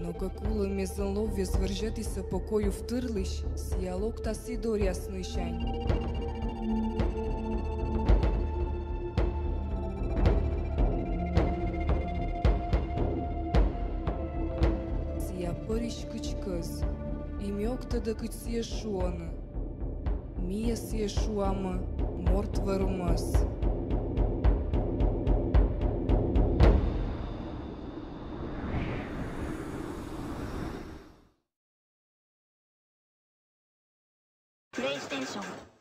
Но какула мезан ловес вържати са покою втърлиш, сия локта си доряс нишань. Сия пărиш кычкыз, имёкта да кыч сия мија Мия сия шуама, морт вармас. プレイステーション。